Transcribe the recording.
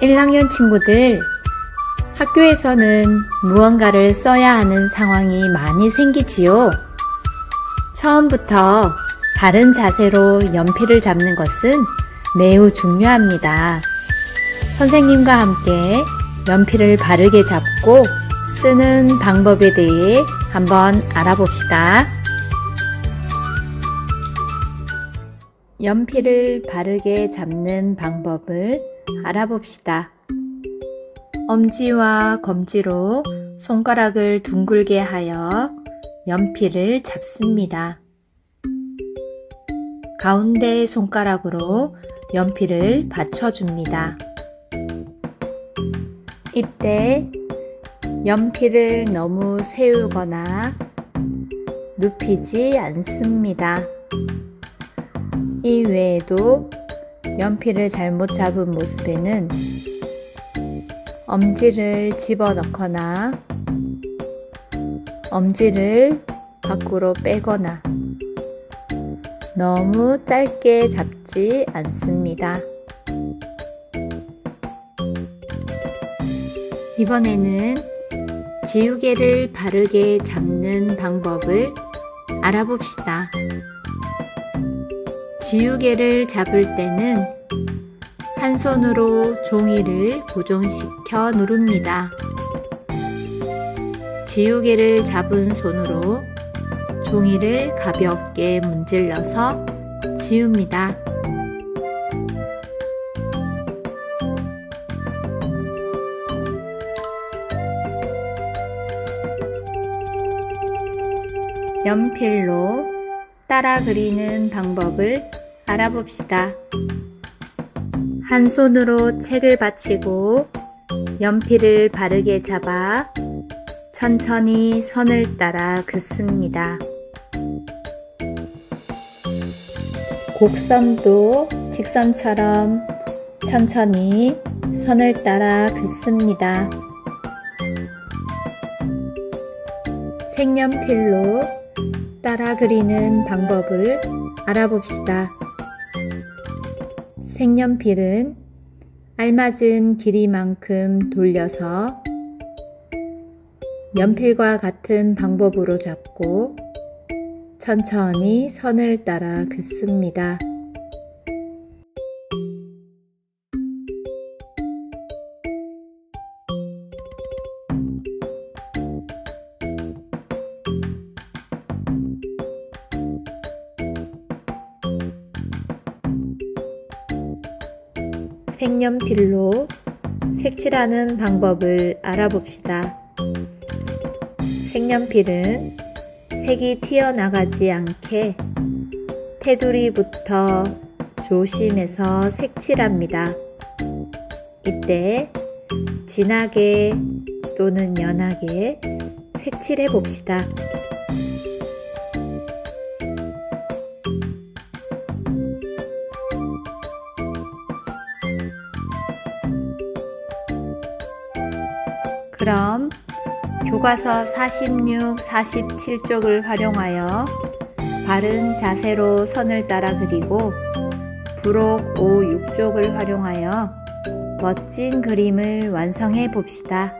1학년 친구들, 학교에서는 무언가를 써야 하는 상황이 많이 생기지요. 처음부터 바른 자세로 연필을 잡는 것은 매우 중요합니다. 선생님과 함께 연필을 바르게 잡고 쓰는 방법에 대해 한번 알아봅시다. 연필을 바르게 잡는 방법을 알아봅시다. 엄지와 검지로 손가락을 둥글게 하여 연필을 잡습니다. 가운데 손가락으로 연필을 받쳐줍니다. 이때 연필을 너무 세우거나 눕히지 않습니다. 이 외에도 연필을 잘못 잡은 모습에는 엄지를 집어 넣거나 엄지를 밖으로 빼거나 너무 짧게 잡지 않습니다. 이번에는 지우개를 바르게 잡는 방법을 알아봅시다. 지우개를 잡을 때는 한 손으로 종이를 고정시켜 누릅니다. 지우개를 잡은 손으로 종이를 가볍게 문질러서 지웁니다. 연필로 따라 그리는 방법을 알아봅시다. 한 손으로 책을 받치고 연필을 바르게 잡아 천천히 선을 따라 긋습니다. 곡선도 직선처럼 천천히 선을 따라 긋습니다. 색연필로 따라 그리는 방법을 알아봅시다. 색연필은 알맞은 길이만큼 돌려서 연필과 같은 방법으로 잡고 천천히 선을 따라 긋습니다. 색연필로 색칠하는 방법을 알아봅시다. 색연필은 색이 튀어나가지 않게 테두리부터 조심해서 색칠합니다. 이때 진하게 또는 연하게 색칠해 봅시다. 그럼 교과서 46, 47쪽을 활용하여 바른 자세로 선을 따라 그리고 부록 5, 6쪽을 활용하여 멋진 그림을 완성해 봅시다.